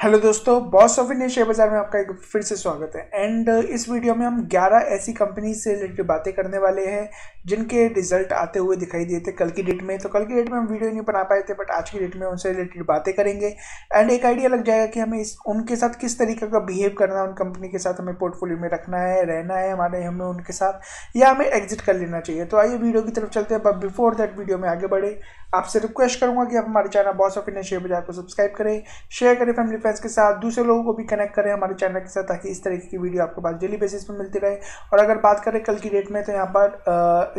Hello दोस्तों, boss of India share बाज़ार में आपका एक फिर से स्वागत है। एंड, इस वीडियो में हम 11 ऐसी कंपनी से रिलेटेड बातें करने वाले हैं जिनके रिज़ल्ट आते हुए दिखाई दिए थे, कल की डेट में। तो कल की डेट में हम वीडियो नहीं बना पाए थे बट आज की डेट में उनसे रिलेटेड बातें करेंगे। एंड एक आइडिया लग जाएगा कि हमें इस, उनके साथ किस तरीके का बिहेव करना है, उन कंपनी के साथ हमें पोर्टफोलियो में रखना है, रहना है, हमारे, हमें उनके साथ, या हमें एग्जिट कर लेना चाहिए। तो आइए वीडियो की तरफ़ चलते हैं। बट बिफोर दैट वीडियो में आगे बढ़े, आपसे रिक्वेस्ट करूँगा कि आप हमारे channel boss of India share बाज़ार को सब्सक्राइब करें शेयर करें फैमिली फ्रेंड्स के साथ, दूसरे लोगों को भी कनेक्ट करें हमारे चैनल के साथ, ताकि इस तरीके की वीडियो आपके पास डेली बेसिस पर मिलती रहे। और अगर बात करें कल की डेट में तो यहाँ पर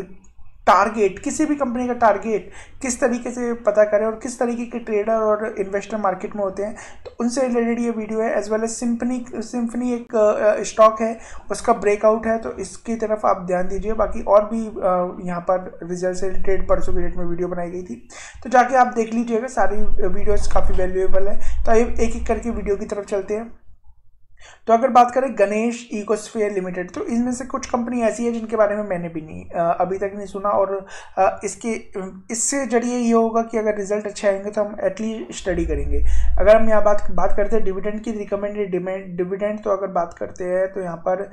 टारगेट किसी भी कंपनी का टारगेट किस तरीके से पता करें और किस तरीके के ट्रेडर और इन्वेस्टर मार्केट में होते हैं तो उनसे रिलेटेड ये वीडियो है as well as Symphony Symphony एक स्टॉक है, उसका ब्रेकआउट है तो इसकी तरफ़ आप ध्यान दीजिए। बाकी और भी यहाँ पर रिज़ल्ट से रिलेटेड परसों की डेट में वीडियो बनाई गई थी। तो जाके आप देख लीजिएगा, सारी वीडियोज़ काफ़ी वैल्यूएबल है। तो एक एक करके वीडियो की तरफ़ चलते हैं। तो अगर बात करें गणेश इकोस्फेयर लिमिटेड तो इनमें से कुछ कंपनी ऐसी है जिनके बारे में मैंने भी नहीं अभी तक नहीं सुना। और इसके, इससे ज़रिए ये होगा कि अगर रिज़ल्ट अच्छे आएँगे तो हम एटलीस्ट स्टडी करेंगे। अगर हम यहाँ बात बात करते हैं डिविडेंड की रिकमेंडेड डिविडेंड तो अगर बात करते हैं तो यहाँ पर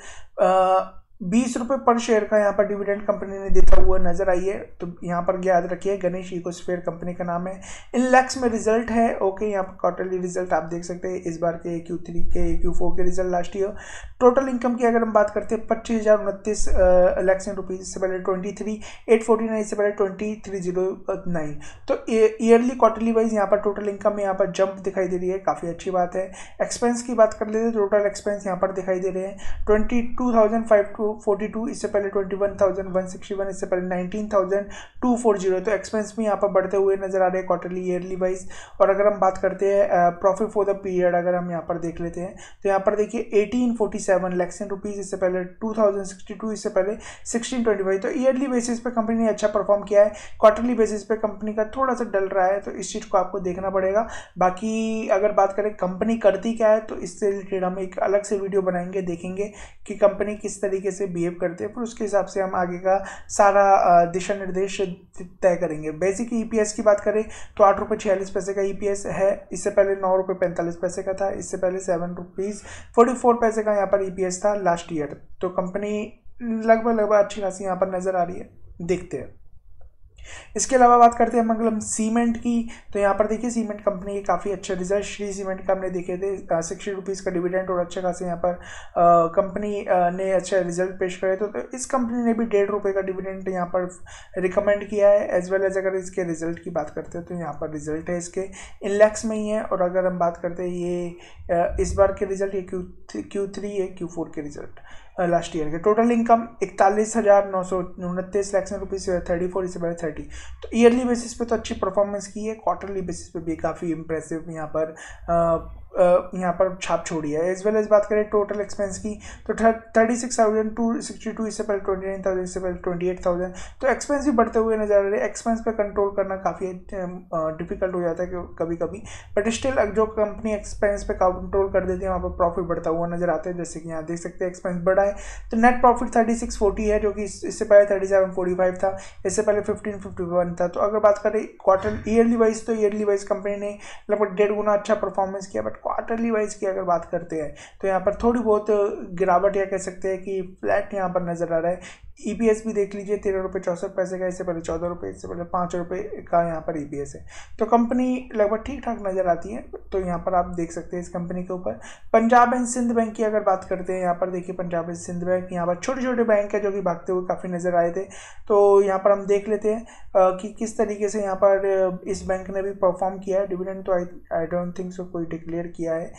बीस रुपये पर शेयर का यहाँ पर डिविडेंड कंपनी ने देता हुआ नज़र आई है। तो यहाँ पर याद रखिए, गणेश इकोस्फेयर कंपनी का नाम है। इन लैक्स में रिज़ल्ट है। ओके यहाँ पर क्वार्टरली रिज़ल्ट आप देख सकते हैं। इस बार के ए क्यू थ्री के ए क्यू फोर के result last year total income की अगर हम बात करते हैं, पच्चीस हज़ार उनतीस लैक्स रुपीज़ इससे पहले twenty three eight forty nine इससे पहले ट्वेंटी थ्री ज़ीरो नाइन तो ईयरली क्वार्टरली वाइज यहाँ पर टोटल इनकम में यहाँ पर जंप दिखाई दे रही है, काफ़ी अच्छी बात है। एक्सपेंस की बात कर लेते हैं टोटल एक्सपेंस यहाँ पर दिखाई दे रहे हैं। Twenty two thousand five two forty two इससे पहले twenty one thousand one sixty one इससे पहले nineteen thousand two four zero तो एक्सपेंस भी यहाँ पर बढ़ते हुए नज़र आ रहे हैं क्वार्टरली ईयरली वाइज और अगर हम बात करते हैं प्रॉफिट फॉर द पीरियड अगर हम यहाँ पर देख लेते हैं तो यहाँ पर देखिए eighteen forty seven lakhs in rupees इससे पहले टू थाउज़ेंड सिक्सटी टू इससे पहले सिक्सटीन ट्वेंटी फाइव तो ईयरली बेसिस पे कंपनी ने अच्छा परफॉर्म किया है। क्वार्टरली बेसिस पे कंपनी का थोड़ा सा डल रहा है तो इस चीज़ को आपको देखना पड़ेगा। बाकी अगर बात करें कंपनी करती क्या है तो इससे रिलेटेड हम एक अलग से वीडियो बनाएँगे, देखेंगे कि कंपनी किस तरीके से बिहेव करते हैं। फिर उसके हिसाब से हम आगे का सारा दिशा निर्देश तय करेंगे। बेसिक ईपीएस की बात करें तो आठ रुपये छियालीस पैसे का ईपीएस है। इससे पहले नौ रुपये पैंतालीस पैसे का था। इससे पहले सेवन रुपीज़ फोर्टी फोर पैसे का यहाँ पर ईपीएस था लास्ट ईयर तो कंपनी लगभग लगभग अच्छी खासी यहाँ पर नज़र आ रही है। देखते हैं। इसके अलावा बात करते हैं मंगलम सीमेंट की तो यहाँ पर देखिए सीमेंट कंपनी के काफ़ी अच्छे रिज़ल्ट श्री सीमेंट का हमने देखे थे सिक्सटी रुपीज़ का डिविडेंड और अच्छे खासे यहाँ पर कंपनी ने अच्छे रिज़ल्ट पेश करे। तो, तो इस कंपनी ने भी डेढ़ रुपये का डिविडेंड यहाँ पर रिकमेंड किया है एज वेल एज अगर इसके रिज़ल्ट की बात करते हैं तो यहाँ पर रिज़ल्ट है इसके। इन लैक्स में ही है और अगर हम बात करते हैं ये इस बार के रिज़ल्ट ये क्यू क्यू थ्री है क्यू फोर के रिज़ल्ट लास्ट ईयर के। टोटल इनकम इकतालीस हज़ार नौ सौ उनतीस लैक्स में रुपीज़ थर्टी फोर इससे पहले थर्टी तो ईयरली बेसिस पे तो अच्छी परफॉर्मेंस की है क्वार्टरली बेसिस पे भी काफ़ी इंप्रेसिव यहाँ पर यहाँ पर छाप छोड़ी है। एज वेल एज बात करें टोटल एक्सपेंस की तो thirty six thousand two sixty two इससे पहले ट्वेंटी नाइन थाउज़ेंड इससे पहले ट्वेंटी एट थाउज़ेंड तो एक्सपेंस भी बढ़ते हुए नज़र आ रहे हैं। एक्सपेंस पे कंट्रोल करना काफ़ी डिफ़िकल्ट हो जाता है कभी कभी बट स्टिल जो कंपनी एक्सपेंस पे कंट्रोल कर देती है, वहाँ पर प्रॉफिट बढ़ता हुआ नज़र आता है। जैसे कि यहाँ देख सकते हैं एक्सपेंस बढ़ा है। तो net profit thirty six forty है, जो कि इससे पहले थर्टी सेवन फोर्टी फाइव था। इससे पहले फिफ्टीन फिफ्टी वन था। तो अगर बात करें क्वार्टर ईयरली वाइज तो ईयरली वाइज कंपनी ने लगभग डेढ़ गुना अच्छा परफॉर्मेंस किया। बट क्वार्टरली वाइज की अगर बात करते हैं तो यहाँ पर थोड़ी बहुत गिरावट या कह सकते हैं कि फ्लैट यहाँ पर नज़र आ रहा है। ई e भी देख लीजिए, तेरह रुपये चौंसठ पैसे का, इससे पहले चौदह रुपये इससे पहले पाँच रुपये का यहाँ पर ई e है। तो कंपनी लगभग ठीक ठाक नज़र आती है तो यहाँ पर आप देख सकते हैं इस कंपनी के ऊपर। पंजाब एंड सिंध बैंक की अगर बात करते हैं, यहाँ पर देखिए पंजाब एंड सिंध बैंक, यहाँ पर छोटे छोटे बैंक है जो कि भागते हुए काफ़ी नज़र आए थे। तो यहाँ पर हम देख लेते हैं कि किस तरीके से यहाँ पर इस बैंक ने भी परफॉर्म किया है। डिविडेंड तो आई आई डोंट थिंक सो कोई डिक्लेयर किया है,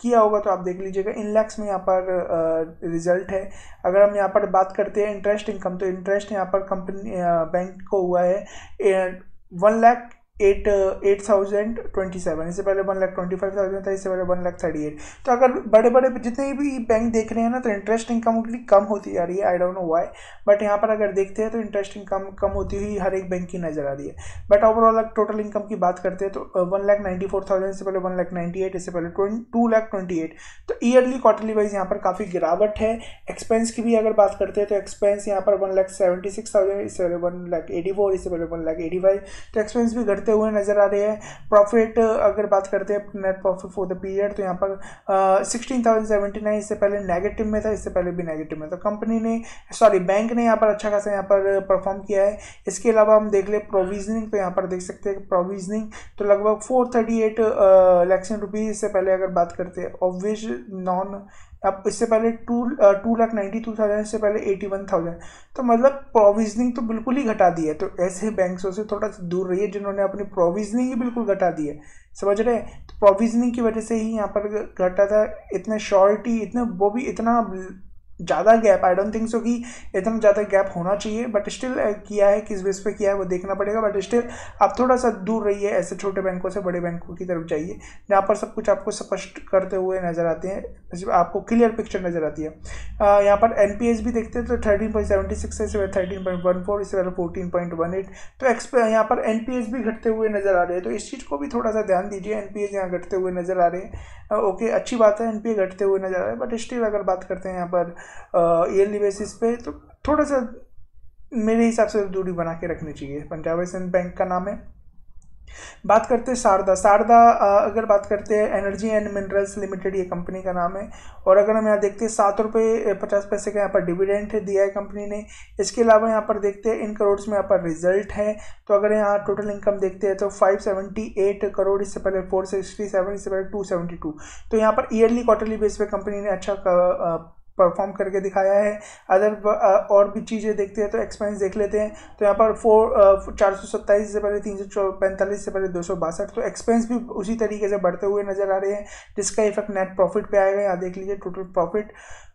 किया होगा तो आप देख लीजिएगा। इन लैक्स में यहाँ पर रिज़ल्ट है। अगर हम यहाँ पर बात करते हैं इंटरेस्ट इनकम तो इंटरेस्ट यहाँ पर कंपनी बैंक को हुआ है one lakh eight eight thousand twenty seven इससे पहले one lakh twenty five thousand था, इससे पहले वन लाख थर्टी एट तो अगर बड़े बड़े जितने भी बैंक देख रहे हैं ना तो इंटरेस्ट इनकम की कम होती जा रही है। I don't know why but यहाँ पर अगर देखते हैं तो इंटरेस्ट इनकम कम होती हुई हर एक बैंक की नज़र आ रही है। बट ओवरऑल अगर टोटल इनकम की बात करते हैं तो one lakh ninety four thousand से पहले वन लाख नाइन्टी एट इससे पहले टू लाख ट्वेंटी एट तो ईयरली क्वार्टरली वाइज यहाँ पर काफ़ी गिरावट है। एक्सपेंस की भी अगर बात करते हैं तो एक्सपेंस यहाँ पर one lakh seventy six thousand इससे पहले वन लाख एटी फोर इससे पहले वन लाख एटी फाइव तो एक्सपेंस भी घटते करते हुए नज़र आ रहे हैं। प्रॉफिट अगर बात करते हैं net profit for the period तो यहाँ पर सिक्सटीन इससे पहले नेगेटिव में था, इससे पहले भी नेगेटिव में था। कंपनी ने सॉरी बैंक ने यहाँ पर अच्छा खासा यहाँ पर परफॉर्म किया है। इसके अलावा हम देख ले प्रोविजनिंग तो यहाँ पर देख सकते हैं प्रोविजनिंग तो लगभग four thirty eight lakhs in rupees से पहले अगर बात करते हैं ऑब्वियस नॉन अब इससे पहले two two lakh ninety two thousand इससे पहले एटी वन थाउज़ेंड तो मतलब प्रोविजनिंग तो बिल्कुल ही घटा दी है। तो ऐसे बैंकों से थोड़ा सा दूर रहिए जिन्होंने अपनी प्रोविजनिंग ही बिल्कुल घटा दी है। समझ रहे हैं? तो प्रोविजनिंग की वजह से ही यहाँ पर घटा था, इतने श्योरिटी इतने, वो भी इतना ज़्यादा gap I don't think so कि इतना ज़्यादा गैप होना चाहिए बट स्टिल किया है, किस बेस पे किया है, वो देखना पड़ेगा बट स्टिल आप थोड़ा सा दूर रहिए ऐसे छोटे बैंकों से बड़े बैंकों की तरफ़ जाइए, जहाँ पर सब कुछ आपको स्पष्ट करते हुए नज़र आते हैं आपको क्लियर पिक्चर नज़र आती है। यहाँ पर एन भी देखते हैं तो थर्टीन पॉइंट सेवेंटी सिक्स से थर्टीन पॉइंट वन फोर इस पहले फोर्टीन पॉइंट वन एट तो एक्सप यहाँ पर एन भी घटते हुए नज़र आ रहे हैं तो इस चीज़ को भी थोड़ा सा ध्यान दीजिए एन पी यहाँ घटते हुए नज़र आ रहे हैं। ओके अच्छी बात है एनपीए घटते हुए नज़र आ रहे हैं बट स्टिल अगर बात करते हैं यहाँ पर ईयरली बेसिस पे तो थोड़ा सा मेरे हिसाब से दूरी बना के रखनी चाहिए। पंजाब एंड बैंक का नाम है। बात करते हैं शारदा। शारदा अगर बात करते हैं एनर्जी एंड मिनरल्स लिमिटेड, ये कंपनी का नाम है। और अगर हम यहाँ देखते हैं सात रुपये पचास पैसे का यहाँ पर डिविडेंट दिया है कंपनी ने। इसके अलावा यहाँ पर देखते हैं इन करोड़ में यहाँ पर रिज़ल्ट है। तो अगर यहाँ टोटल इनकम देखते हैं तो फाइव सेवेंटी एट करोड़, इससे पहले फोर सिक्सटी सेवन, इससे पहले टू सेवेंटी टू। तो यहाँ पर ईयरली क्वार्टरली बेस पे कंपनी ने अच्छा परफॉर्म करके दिखाया है। अदर और भी चीज़ें देखते हैं तो एक्सपेंस देख लेते हैं। तो यहाँ पर फोर चार सौ सत्ताईस से पहले तीन सौ पैंतालीस से पहले दो सौ बासठ। तो एक्सपेंस भी उसी तरीके से बढ़ते हुए नज़र आ रहे हैं, जिसका इफ़ेक्ट नेट प्रॉफिट पे आएगा। यहाँ देख लीजिए टोटल प्रॉफिट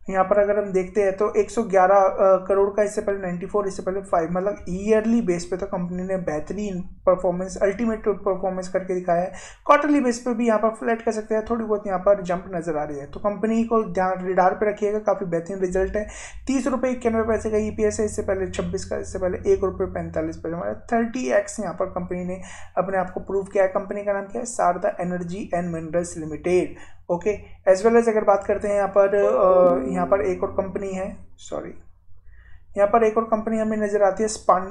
यहाँ पर अगर हम देखते हैं तो 111 करोड़ का इससे पहले 94 इससे पहले 5 मतलब ईयरली बेस पे तो कंपनी ने बेहतरीन परफॉर्मेंस अल्टीमेट परफॉर्मेंस करके दिखाया है। क्वार्टरली बेस पे भी यहाँ पर फ्लैट कर सकते हैं, थोड़ी बहुत यहाँ पर जंप नज़र आ रही है। तो कंपनी को ध्यान रिडार पे रखिएगा, काफ़ी बेहतरीन रिज़ल्ट है। तीस रुपये इक्यानवे पैसे का ईपीएस है, इससे पहले छब्बीस का, इससे पहले एक रुपये पैंतालीस पैसे मतलब थर्टी एक्स यहाँ पर कंपनी ने अपने आप को प्रूव किया है। कंपनी का नाम क्या है? Sharda energy and minerals limited okay as well as अगर बात करते हैं यहाँ पर यहाँ पर एक और कंपनी है सॉरी यहाँ पर एक और कंपनी हमें नज़र आती है स्पान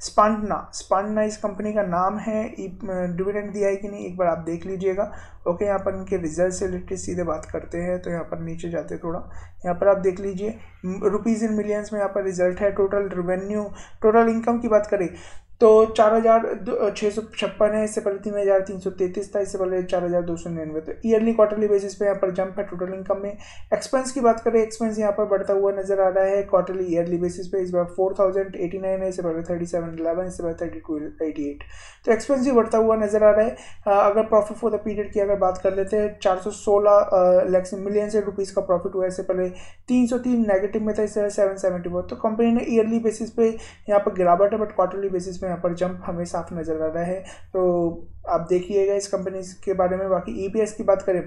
स्पांडना स्पांडना इस कंपनी का नाम है डिविडेंड दिया है कि नहीं, एक बार आप देख लीजिएगा. ओके यहाँ पर इनके रिज़ल्ट से रिलेटेड सीधे बात करते हैं तो यहाँ पर नीचे जाते थोड़ा. यहाँ पर आप देख लीजिए, रुपीज़ इन मिलियंस में यहाँ पर रिज़ल्ट है टोटल रेवेन्यू टोटल इनकम की बात करें तो चार हज़ार छः सौ छप्पन है, इससे पहले तीन हज़ार तीन सौ तैंतीस था, इससे पहले चार हज़ार दो सौ निन्यानवे। तो ईयरली क्वार्टरली बेसिस पे यहाँ पर जंप है टोटल इनकम में एक्सपेंस की बात करें एक्सपेंस यहाँ पर बढ़ता हुआ नज़र आ रहा है क्वार्टरली ईयरली बेसिस पे। इस बार फोर थाउज़ेंड एटी नाइन है, इससे पहले थर्टी सेवन इलेवन इससे पहले थर्टी टू एटी एट तो एक्सपेंस भी बढ़ता हुआ नज़र आ रहा है। अगर प्रॉफिट फॉर द पीरियड की अगर बात कर लेते हैं, चार सौ सोलह लैक्स मिलियन से रुपीज़ का प्रॉफिट हुआ इससे पहले तीन सौ तीन नेगेटिव में था इससे सेवन सेवेंटी फोर तो कंपनी ने ईयरली बेसिस पे यहाँ पर गिरावट है बट क्वार्टरली बेसिस यहाँ पर जंप हमें हमें साफ़ नज़र आ रहा है। तो आप देखिएगा इस कंपनी के बारे में। बाकी ई e की बात करें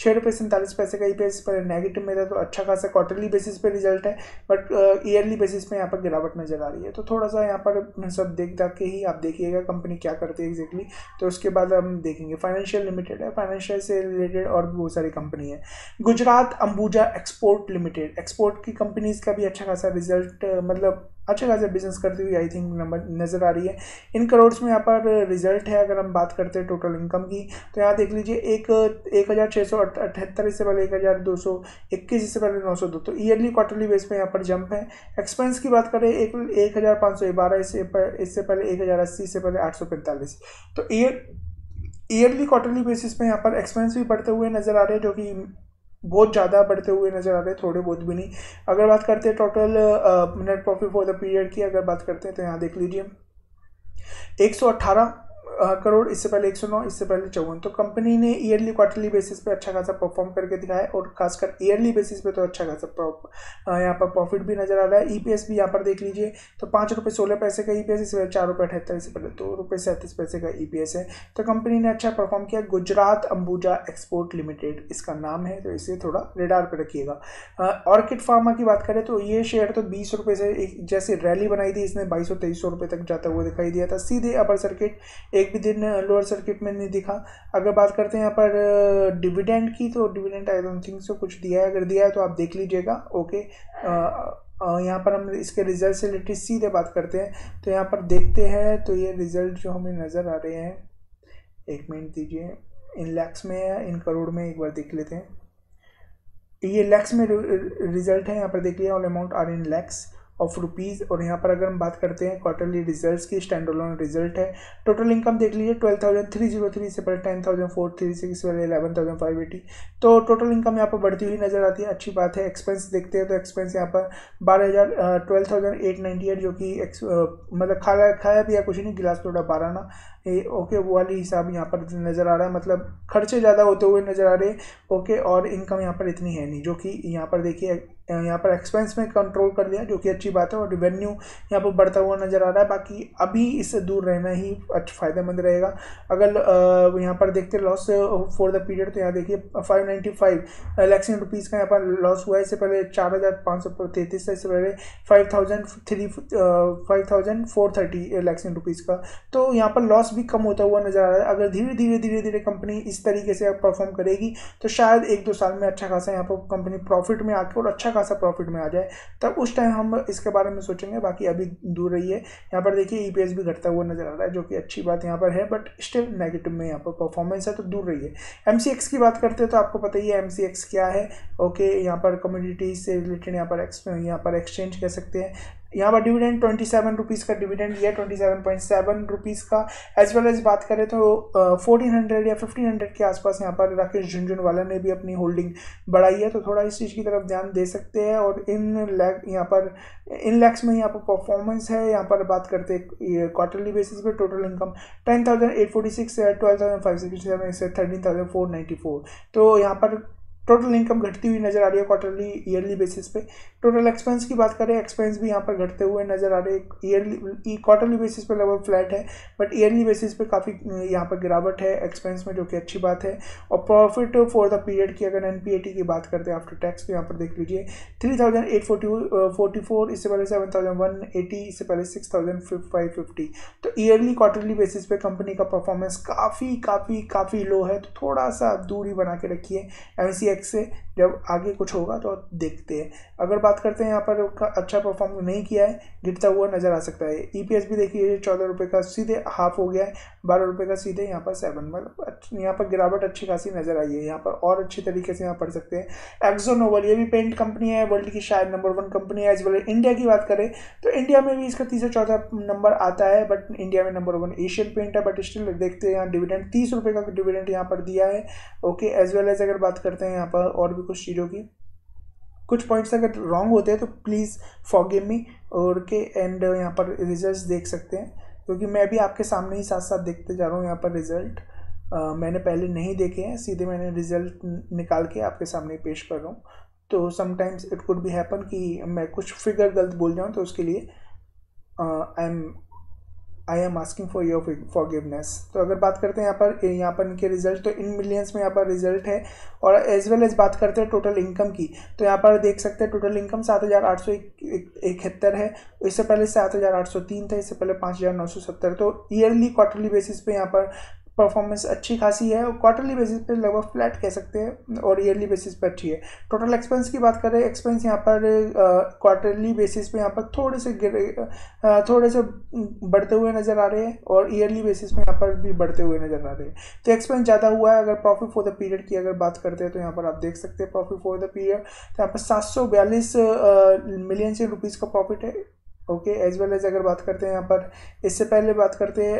छः रुपये सैंतालीस पैसे का ई e पर नेगेटिव में था तो अच्छा खासा क्वार्टरली बेसिस पे रिज़ल्ट है बट ईयरली बेसिस पे यहाँ पर गिरावट नज़र आ रही है। तो थोड़ा सा यहाँ पर सब देख देख के ही आप देखिएगा कंपनी क्या करती है एग्जैक्टली तो उसके बाद हम देखेंगे। फाइनेंशियल लिमिटेड है। फाइनेंशियल से रिलेटेड और भी बहुत सारी कंपनी है। Gujarat Ambuja export limited export की कंपनीज़ का भी अच्छा खासा रिज़ल्ट मतलब अच्छा खासा बिज़नेस करती हुई आई थिंक नंबर नज़र आ रही है। इन करोड़ में यहाँ पर रिज़ल्ट है, अगर हम बात करते हैं टोटल इनकम की तो यहाँ देख लीजिए, एक एक हज़ार छः सौ अठहत्तर इससे पहले एक हज़ार दो सौ इक्कीस, इससे पहले नौ सौ दो। तो ईयरली क्वार्टरली बेस पे यहाँ पर जंप है। एक्सपेंस की बात करें, एक एक हज़ार पाँच सौ बारह, इससे इससे पहले एक हज़ार अस्सी, इससे पहले आठ सौ पैंतालीस। तो ईयर ईयरली क्वार्टरली बेसिस पे यहाँ पर एक्सपेंस भी बढ़ते हुए नज़र आ रहे हैं, जो कि बहुत ज़्यादा बढ़ते हुए नज़र आ रहे थोड़े बहुत भी नहीं। अगर बात करते हैं total net profit for the period की, अगर बात करते हैं तो यहाँ देख लीजिए। एक सौ अट्ठारह करोड़, इससे पहले 109 इससे पहले चौवन। तो कंपनी ने ईयरली क्वार्टरली बेसिस पे अच्छा खासा परफॉर्म करके दिखाया और खासकर ईयरली बेसिस पे तो अच्छा खासा यहाँ पर प्रॉफिट भी नज़र आ रहा है। ईपीएस भी यहाँ पर देख लीजिए तो पाँच रुपये सोलह पैसे का ईपीएस इससे पहले चार रुपये अठहत्तर, इससे पहले दो रुपये सैंतीस पैसे का ईपीएस है। तो कंपनी ने अच्छा परफॉर्म किया गुजरात अंबुजा एक्सपोर्ट लिमिटेड इसका नाम है तो इसे थोड़ा रेडार पर रखिएगा। ऑर्किड फार्मा की बात करें तो ये शेयर तो बीस रुपये से एक जैसे रैली बनाई थी, इसने बाईस सौ तेईस सौ रुपये तक जाता हुआ दिखाई दिया था। सीधे अपर सर्किट एक भी दिन लोअर सर्किट में नहीं दिखा। अगर बात करते हैं यहाँ पर डिविडेंड की तो dividend I don't think so कुछ दिया है, अगर दिया है तो आप देख लीजिएगा। ओके यहाँ पर हम इसके रिज़ल्ट से रिलेटेड सीधे बात करते हैं। तो यहाँ पर देखते हैं तो ये रिज़ल्ट जो हमें नज़र आ रहे हैं, एक मिनट दीजिए। इन लैक्स में या इन करोड़ में एक बार देख लेते हैं। ये लैक्स में रिज़ल्ट है, यहाँ पर देख लिया all amount are in lakhs of rupees और यहाँ पर अगर हम बात करते हैं क्वार्टरली रिजल्ट्स की स्टैंड अलोन रिज़ल्ट है। टोटल इनकम देख लीजिए twelve thousand three zero three से पहले ten thousand four three six से पहले इलेवन थाउज़ेंड फाइव एटी तो टोटल इनकम यहाँ पर बढ़ती हुई नज़र आती है, अच्छी बात है। एक्सपेंस देखते हैं तो एक्सपेंस यहाँ पर बारह हज़ार twelve thousand eight ninety eight जो कि मतलब खाया खाया पिया कुछ नहीं, गिलास थोड़ा बारह ना ओके वो वाली हिसाब यहाँ पर नज़र आ रहा है। मतलब खर्चे ज़्यादा होते हुए नज़र आ रहे हैं। ओके और इनकम यहाँ पर इतनी है नहीं, जो कि यहाँ पर देखिए यहाँ पर एक्सपेंस में कंट्रोल कर लिया, जो कि अच्छी बात है, और रिवेन्यू यहाँ पर बढ़ता हुआ नज़र आ रहा है। बाकी अभी इससे दूर रहना ही अच्छा फ़ायदेमंद रहेगा। अगर यहाँ पर देखते लॉस फॉर द पीरियड तो यहाँ देखिए five ninety five lakhs in rupees का यहाँ पर लॉस हुआ है। इससे पहले चार हज़ार पाँच सौ तैंतीस था इससे पहले five thousand three five thousand four thirty lakhs in rupees का। तो यहाँ पर लॉस भी कम होता हुआ नज़र आ रहा है। अगर धीरे धीरे धीरे धीरे कंपनी इस तरीके से परफॉर्म करेगी तो शायद एक दो साल में अच्छा खासा यहाँ पर कंपनी प्रॉफिट में आके और अच्छा खासा प्रॉफिट में आ जाए। तब उस टाइम हम इसके बारे में सोचेंगे, बाकी अभी दूर रही है यहाँ पर देखिए ईपीएस भी घटता हुआ नज़र आ रहा है, जो कि अच्छी बात यहाँ पर है बट स्टिल नेगेटिव में यहाँ पर परफॉर्मेंस है तो दूर रही है एम की बात करते हैं तो आपको पता ही है एमसीएक्स क्या है। ओके यहाँ पर कम्युनिटी से रिलेटेड यहाँ पर यहाँ पर एक्सचेंज कह सकते हैं। यहाँ पर डिविडेंड ट्वेंटी सेवन रुपीज़ का डिविडेंड लिया twenty seven point seven rupees का। एज वेल एज बात करें तो फोर्टीन हंड्रेड या फिफ्टीन हंड्रेड के आसपास यहाँ पर राकेश झुंझुनवाला ने भी अपनी होल्डिंग बढ़ाई है। तो थोड़ा इस चीज़ की तरफ़ ध्यान दे सकते हैं और इन लैक यहाँ पर, इन लैक्स में यहाँ पर परफॉर्मेंस है। यहाँ पर बात करते क्वार्टरली बेसिस पे total income ten thousand eight forty six twelve thousand five sixty seven से thirteen thousand four ninety four तो यहाँ पर टोटल इनकम घटती हुई नज़र आ रही है क्वार्टरली ईयरली बेसिस पे। टोटल एक्सपेंस की बात करें एक्सपेंस भी यहाँ पर घटते हुए नज़र आ रहे ईयरली क्वार्टरली बेसिस पे लगभग फ्लैट है बट ईयरली बेसिस पे काफ़ी यहाँ पर गिरावट है एक्सपेंस में, जो कि अच्छी बात है। और प्रॉफिट फॉर द पीरियड की अगर एनपीएटी की बात करते हैं आफ्टर टैक्स तो यहाँ पर देख लीजिए three thousand eight forty forty four इससे पहले सेवन थाउज़ेंड वन एटी इससे पहले सिक्स थाउज़ेंड फाइव फिफ्टी तो ईयरली क्वार्टरली बेसिस पे कंपनी का परफॉर्मेंस काफ़ी काफ़ी काफ़ी लो है। तो थोड़ा सा दूरी बना के रखिए एम एक्स से जब आगे कुछ होगा तो देखते हैं। अगर बात करते हैं यहाँ पर अच्छा परफॉर्म नहीं किया है, गिरता हुआ नज़र आ सकता है। ई e भी देखिए, चौदह रुपये का सीधे हाफ़ हो गया है, बारह रुपये का सीधे यहाँ पर सेवन मतलब यहाँ पर गिरावट अच्छी खासी नज़र आई है। यहाँ पर और अच्छे तरीके से यहाँ पढ़ सकते हैं। एक्जो नोवल ये भी पेंट कंपनी है वर्ल्ड की शायद नंबर वन कंपनी है। एज वेल इंडिया की बात करें तो इंडिया में भी इसका तीसरा चौथा नंबर आता है बट इंडिया में नंबर वन एशियन पेंट है बट स्टिल देखते हैं यहाँ डिविडेंड तीस रुपये का डिविडेंड यहाँ पर दिया है। ओके एज वेल एज अगर बात करते हैं यहाँ पर और भी कुछ चीज़ों की। कुछ पॉइंट्स अगर रॉन्ग होते हैं तो प्लीज़ फॉरगिव मी और के एंड यहाँ पर रिजल्ट्स देख सकते हैं। क्योंकि मैं भी आपके सामने ही साथ साथ देखते जा रहा हूँ यहाँ पर रिज़ल्ट मैंने पहले नहीं देखे हैं, सीधे मैंने रिज़ल्ट निकाल के आपके सामने पेश कर रहा हूँ। तो sometimes it could be happen कि मैं कुछ फिगर गलत बोल जाऊँ तो उसके लिए I am I am asking for your forgiveness तो अगर बात करते हैं यहाँ पर यहाँ पर इनके रिज़ल्ट तो इन मिलियंस में यहाँ पर रिज़ल्ट है। और एज वेल एज बात करते हैं टोटल इनकम की तो यहाँ पर देख सकते हैं टोटल इनकम सात हज़ार आठ सौ इकहत्तर है। इससे पहले सात हज़ार आठ सौ तीन था, इससे पहले पाँच हज़ार नौ सौ सत्तर। तो ईयरली क्वार्टरली बेसिस पे यहाँ पर परफॉर्मेंस अच्छी खासी है, और क्वार्टरली बेसिस पे लगभग फ्लैट कह सकते हैं, और ईयरली बेसिस पे अच्छी है। टोटल एक्सपेंस की बात करें एक्सपेंस यहाँ पर क्वार्टरली बेसिस पे यहाँ पर थोड़े से गिरे थोड़े से बढ़ते हुए नज़र आ रहे हैं, और ईयरली बेसिस पे यहाँ पर भी बढ़ते हुए नज़र आ रहे हैं। तो एक्सपेंस ज़्यादा हुआ है, अगर प्रॉफिट फॉर द पीरियड की अगर बात करते हैं तो यहाँ पर आप देख सकते हैं प्रॉफिट फॉर द पीरियड तो यहाँ पर सात सौ बयालीस मिलियन से रुपीज़ का प्रॉफिट है। ओके एज वेल एज अगर बात करते हैं यहाँ पर, इससे पहले बात करते हैं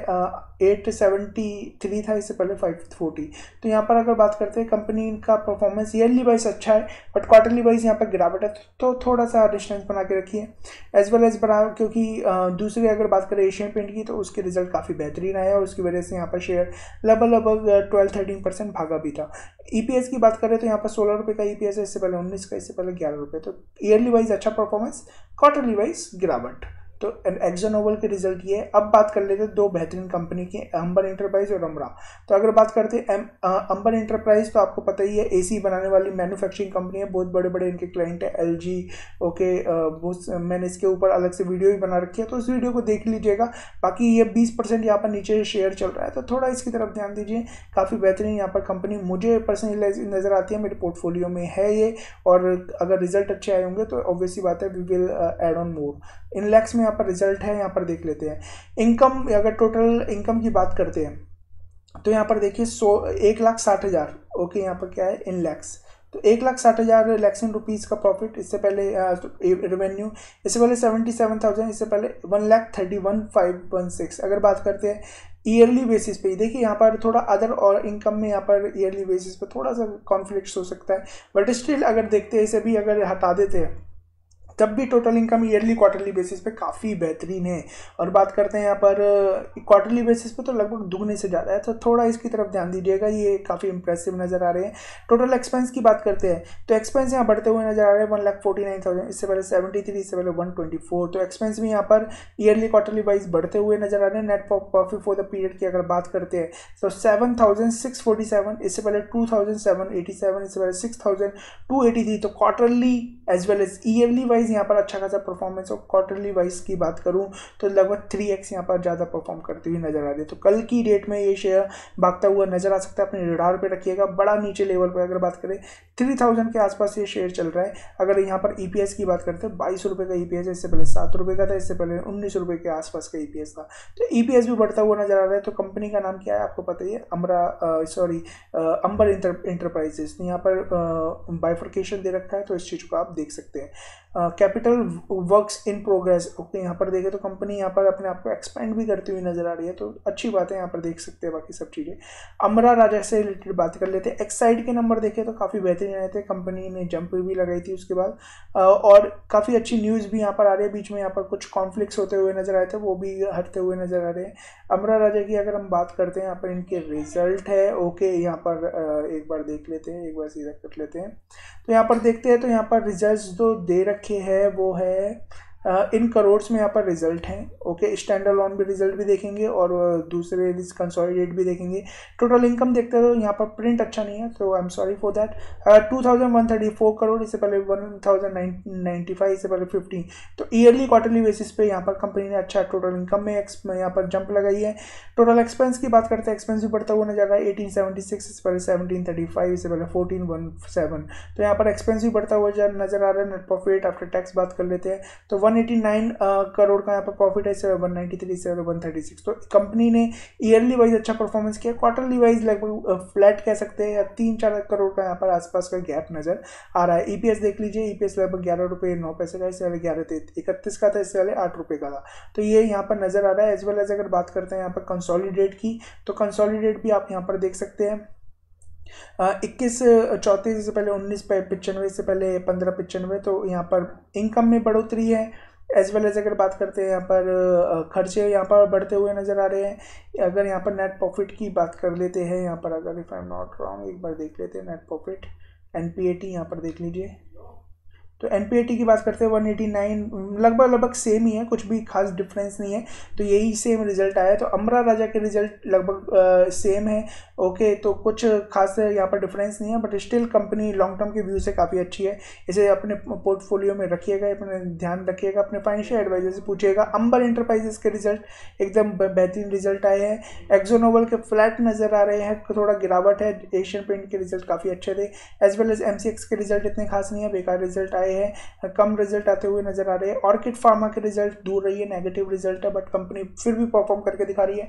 एट सेवेंटी थ्री था, इससे पहले फाइव फोर्टी तो यहाँ पर अगर बात करते हैं कंपनी का परफॉर्मेंस ईयरली वाइज अच्छा है बट क्वार्टरली वाइज यहाँ पर गिरावट है तो थोड़ा सा डिस्टेंस बना के रखिए। एज वेल एज बना क्योंकि दूसरी अगर बात करें एशियन पेंट की तो उसके रिज़ल्ट काफ़ी बेहतरीन आया और उसकी वजह से यहाँ पर शेयर लगभग लगभग ट्वेल्व थर्टीन परसेंट भागा भी था। ई e की बात करें तो यहाँ पर सोलह रुपये का ई e है, इससे पहले उन्नीस का, इससे पहले ग्यारह रुपये तो ईयरली वाइज अच्छा परफॉर्मेंस क्वार्टरली वाइज गिरावट। तो एक्जोनोवल के रिज़ल्ट ये अब बात कर लेते हैं दो बेहतरीन कंपनी की अंबर इंटरप्राइज और अमरा तो अगर बात करते हैं अंबर इंटरप्राइज तो आपको पता ही है एसी बनाने वाली मैन्युफैक्चरिंग कंपनी है। बहुत बड़े बड़े इनके क्लाइंट है एल ओके बहुत मैंने इसके ऊपर अलग से वीडियो भी बना रखी है। तो उस वीडियो को देख लीजिएगा। बाकी ये बीस परसेंट यहाँ पर नीचे शेयर चल रहा है। तो थोड़ा इसकी तरफ़ ध्यान दीजिए। काफ़ी बेहतरीन यहाँ पर कंपनी मुझे पर्सनली नज़र आती है। मेरे पोर्टफोलियो में है ये। और अगर रिज़ल्ट अच्छे आए होंगे तो ऑब्वियसली बात है we will add on more in lakhs में यहाँ पर रिज़ल्ट है, यहाँ पर देख लेते हैं। इनकम अगर टोटल इनकम की बात करते हैं तो यहाँ पर देखिए सौ, एक लाख साठ हज़ार ओके यहाँ पर क्या है इन लैक्स तो एक लाख साठ हज़ार लैक्सन रुपीज़ का प्रॉफिट इससे पहले रेवेन्यू इससे पहले सेवेंटी सेवन थाउज़ेंड इससे पहले one lakh thirty one five one six अगर बात करते हैं ईयरली बेसिस पे, देखिए यहाँ पर थोड़ा अदर और इनकम में यहाँ पर ईयरली बेसिस पे थोड़ा सा कॉन्फ्लिक्ट हो सकता है बट स्टिल अगर देखते हैं, इसे भी अगर हटा देते हैं तब भी total income yearly quarterly basis पे काफ़ी बेहतरीन है। और बात करते हैं यहाँ पर क्वार्टरली बेसिस पे तो लगभग दुगने से ज़्यादा है। तो थोड़ा इसकी तरफ़ ध्यान दीजिएगा, ये काफ़ी इंप्रेसिव नज़र आ रहे हैं। टोटल एक्सपेंस की बात करते हैं तो एक्सपेंस यहाँ बढ़ते हुए नज़र आ रहे हैं one lakh forty nine thousand इससे पहले सेवेंटी थ्री इससे पहले वन ट्वेंटी फोर तो एक्सपेंस भी यहाँ पर ईयरली क्वार्टरली वाइज बढ़ते हुए नज़र आ रहे हैं। Net profit for the period की अगर बात करते हैं तो seven thousand six forty seven इससे पहले two thousand seven eighty seven इससे पहले six thousand two eighty three तो quarterly as well as yearly wise यहाँ पर अच्छा खासा परफॉर्मेंस और क्वार्टरली वाइज की बात करूँ तो लगभग थ्री एक्स यहाँ पर ज़्यादा परफॉर्म करती हुई नज़र आ रही है। तो कल की डेट में ये शेयर भागता हुआ नज़र आ सकता है, अपने रिडार पे रखिएगा। बड़ा नीचे लेवल पर अगर बात करें थ्री के आसपास ये शेयर चल रहा है। अगर यहाँ पर ई e की बात करते हैं, बाईस का ई e इससे पहले सात का था, इससे पहले उन्नीस के आसपास का ई e था। तो ईपीएस भी बढ़ता हुआ नज़र आ रहा है। तो कंपनी का नाम क्या है, आपको पता ही है अमरा सॉरी अंबर इंटरप्राइजेस यहाँ पर बाइफर्केशन दे रखा है तो इस चीज़ को आप देख सकते हैं। Capital works in progress, okay, यहाँ पर देखें तो कंपनी यहाँ पर अपने आप को एक्सपेंड भी करती हुई नज़र आ रही है तो अच्छी बात है यहाँ पर देख सकते हैं बाकी सब चीज़ें। अमरा राजा से रिलेटेड बात कर लेते हैं। एक्साइड के नंबर देखें तो काफ़ी बेहतरीन आए थे कंपनी ने जंप भी लगाई थी उसके बाद। और काफ़ी अच्छी न्यूज़ भी यहाँ पर आ रही है। बीच में यहाँ पर कुछ कॉन्फ्लिक्स होते हुए नज़र आए थे, वो भी हटते हुए नज़र आ रहे हैं। अमरा राजा की अगर हम बात करते हैं, यहाँ पर इनके रिज़ल्ट है, ओके, यहाँ पर एक बार देख लेते हैं, एक बार सीधा कर लेते हैं। तो यहाँ पर देखते हैं तो यहाँ पर रिज़ल्ट जो दे रखे हैं वो है इन करोड्स में यहाँ पर रिज़ल्ट हैं, ओके? स्टैंडर्ड लॉन भी रिज़ल्ट भी देखेंगे और दूसरे कंसोलिडेट भी देखेंगे। टोटल इनकम देखते हैं तो यहाँ पर प्रिंट अच्छा नहीं है तो I am sorry for that two thousand one thirty four crore, इससे पहले वन थाउज़ेंड नाइन्टी फाइव इससे पहले फिफ्टीन तो ईयरली क्वार्टरली बेसिस पे यहाँ पर कंपनी ने अच्छा टोटल इनकम में यहाँ पर जंप लगाई है। टोटल एक्सपेंस की बात करते हैं एक्सपेंस भी बढ़ता हुआ नज़र आ रहा है। एटीन सेवेंटी सिक्स इससे पहले सेवनटीन थर्टी फाइव इससे पहले फोर्टीन वन सेवन तो यहाँ पर एक्सपेंस भी बढ़ता हुआ नज़र आ रहा है। नेट प्रॉफिट आफ्टर टैक्स बात कर लेते हैं। तो वन 189 करोड़ का यहाँ पर प्रॉफिट है, इससे वन नाइन्टी थ्री से वन थर्टी सिक्स तो कंपनी ने ईयरली वाइज अच्छा परफॉर्मेंस किया क्वार्टरली वाइज लगभग फ्लैट कह सकते हैं, या तीन चार करोड़ का यहाँ पर आसपास का गैप नज़र आ रहा है। ईपीएस देख लीजिए ईपीएस लगभग ग्यारह रुपये नौ पैसे का, इससे पहले ग्यारह इकतीस का था, इससे पहले आठ रुपये का था। तो ये यहाँ पर नज़र आ रहा है एज वेल एज अगर बात करते हैं यहाँ पर कंसोलिडेट की तो कंसोलिडेट भी आप यहाँ पर देख सकते हैं। इक्कीस, चौंतीस से पहले उन्नीस पचानवे से पहले पंद्रह, पचानवे तो यहाँ पर इनकम में बढ़ोतरी है। एज वेल एज अगर बात करते हैं यहाँ पर खर्चे यहाँ पर बढ़ते हुए नज़र आ रहे हैं। अगर यहाँ पर नेट प्रॉफिट की बात कर लेते हैं, यहाँ पर अगर if I am not wrong एक बार देख लेते हैं net profit N P A T यहाँ पर देख लीजिए। तो NPAT की बात करते हैं वन एटी नाइन लगभग लगभग सेम ही है, कुछ भी खास डिफरेंस नहीं है। तो यही सेम रिज़ल्ट आया तो अमरा राजा के रिज़ल्ट लगभग सेम है। ओके तो कुछ खास यहाँ पर डिफरेंस नहीं है but still company long term के व्यू से काफ़ी अच्छी है। इसे अपने पोर्टफोलियो में रखिएगा, अपने ध्यान रखिएगा, अपने फाइनेंशियल एडवाइजर से पूछिएगा। अंबर इंटरप्राइजेस के रिज़ल्ट एकदम बेहतरीन रिज़ल्ट आए हैं। एक्जोनोवल के फ्लैट नज़र आ रहे हैं, थोड़ा गिरावट है। एशियन पेंट के रिज़ल्ट काफ़ी अच्छे थे। एज वेल एज MCX के रिज़ल्ट इतने खास नहीं है, बेकार रिज़ल्ट आए रहे हैं, कम रिज़ल्ट आते हुए नज़र आ रहे हैं। ऑर्किड फार्मा के रिज़ल्ट दूर रही है नेगेटिव रिज़ल्ट है बट कंपनी फिर भी परफॉर्म करके दिखा रही है।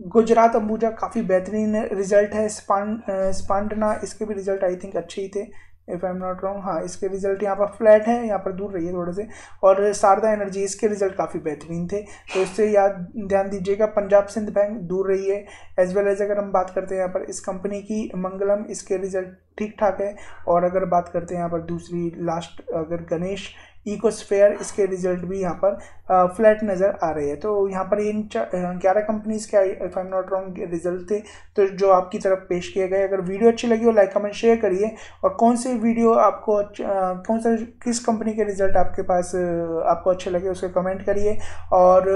गुजरात, अंबुजा काफ़ी बेहतरीन रिज़ल्ट है। स्पान स्पांडना इसके भी रिज़ल्ट आई थिंक अच्छे ही थे। If I am not wrong हाँ इसके रिज़ल्ट यहाँ पर फ्लैट है, यहाँ पर दूर रहिए थोड़े से। और शारदा एनर्जी इसके रिज़ल्ट काफ़ी बेहतरीन थे। तो इससे याद, ध्यान दीजिएगा, पंजाब सिंध बैंक दूर रही है एज वेल एज अगर हम बात करते हैं यहाँ पर, इस कंपनी की मंगलम, इसके रिज़ल्ट ठीक ठाक है। और अगर बात करते हैं यहाँ पर दूसरी लास्ट अगर गणेश इकोस्फेयर इसके रिज़ल्ट भी यहाँ पर फ्लैट नज़र आ रहे हैं। तो यहाँ पर इन ग्यारह कंपनीज़ के I am not wrong result थे। तो जो आपकी तरफ़ पेश किए गए, अगर वीडियो अच्छी लगी हो लाइक कमेंट शेयर करिए। और कौन से वीडियो आपको कौन सा, किस कंपनी के रिज़ल्ट आपके पास आपको अच्छे लगे उसके कमेंट करिए। और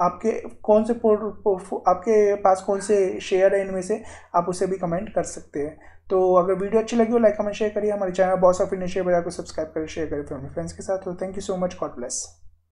आपके कौन से आपके पास कौन से शेयर है इनमें से, आप उसे भी कमेंट कर सकते हैं। तो अगर वीडियो अच्छी लगी हो लाइक कमेंट शेयर करिए। हमारे channel Boss of India share को सब्सक्राइब करें शेयर करें फैमिली फ्रेंड्स के साथ। तो thank you so much God bless